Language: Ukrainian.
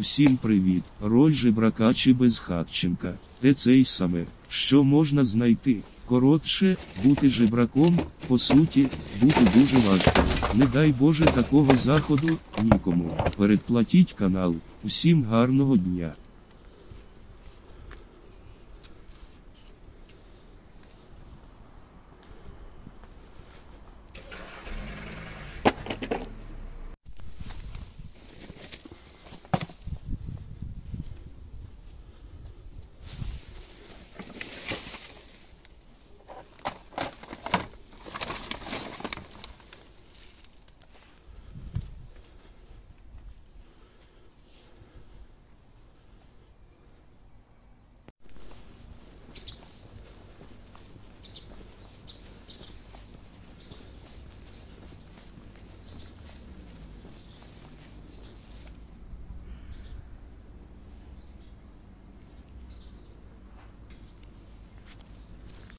Усім привіт! Роль жебрака чи безхатченка. Те цей саме, що можна знайти. Коротше, бути жебраком, по суті, бути дуже важко. Не дай Боже такого заходу нікому. Передплатіть канал. Усім гарного дня.